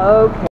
Okay.